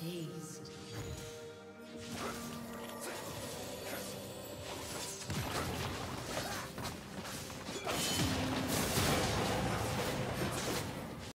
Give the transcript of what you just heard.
Taste.